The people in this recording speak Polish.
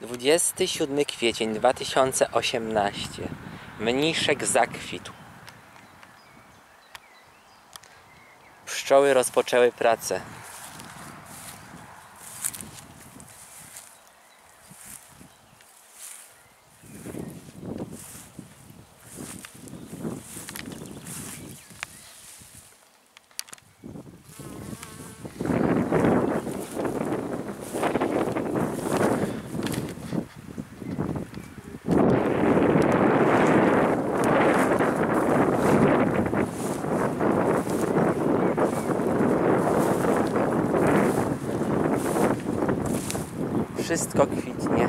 27 kwiecień 2018. Mniszek zakwitł. Pszczoły rozpoczęły pracę. wszystko kwitnie.